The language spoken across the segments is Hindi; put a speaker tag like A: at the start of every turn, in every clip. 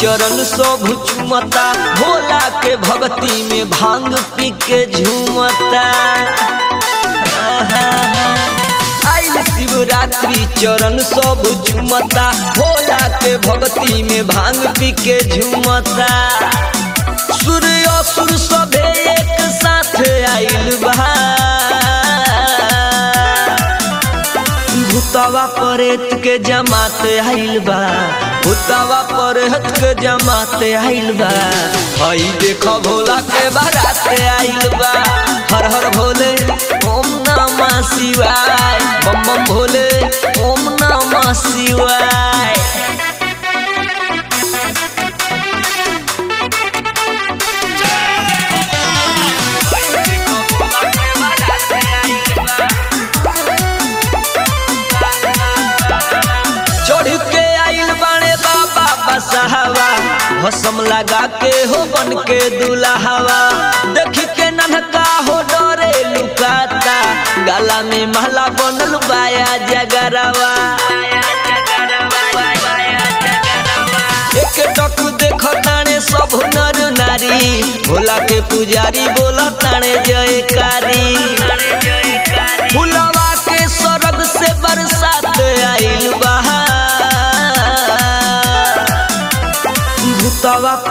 A: चरण सब चुमता भोला के भक्ति में भाँग पी के झूमता शिवरात्रि चरण सब झुमता भोला के भक्ति में भाँग पी के झूमता। सूर्य असुर सभे भूतवा पर के जमात आइल बा। पुतावा पर के जमात आइल बा। हई देख भोला के बारात आइल बा। हर हर भोले, ओम नमः शिवाय। बम बम भोले, ओम नमः शिवाय। भसम लगा के हो बन के दुल्हवा देख के ननका हो डरे लुकाता। गला में महला बनल बाया जगरवा। सब नर नारी। भोला के पुजारी बोला ताने जयकारी। फुलवा के स्वर्ग से बरसात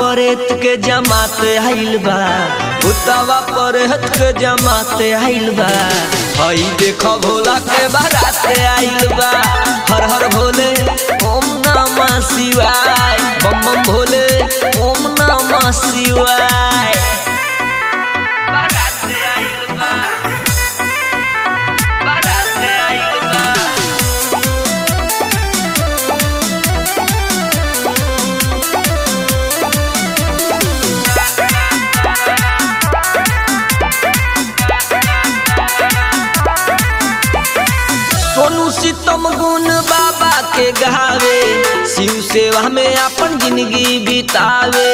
A: परेत के जमात आइल बा। भूतवा परेत के जमात आइल बा। हई देख भोला के बारात आइल बा। हर हर भोले, ओम नमः शिवाय। बम बम भोले, ओम नमः शिवाय। गुण बाबा के गावे। शिव सेवा में अपन ज़िंदगी बितावे।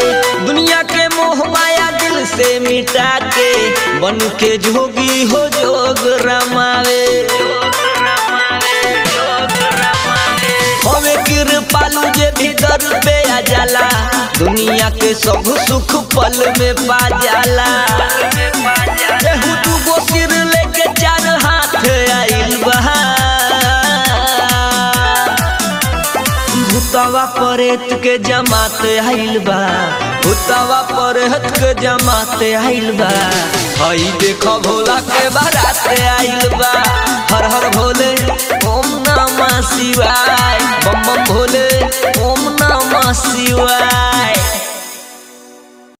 A: दुनिया के मोह माया दिल से मिटा के बन के जोगी हो जोग रमावे। कृपालू जे भीतर पे आ जाला। दुनिया के सब सुख पल में पा जाला। भूतवा परेत के जमात आइल बा। भूतवा परेत के जमात आइल बा। हई देख भोला के बारात आइल बा। हर हर भोले, ओम नमः शिवाय। बम बम भोले, ओम नमः शिवाय।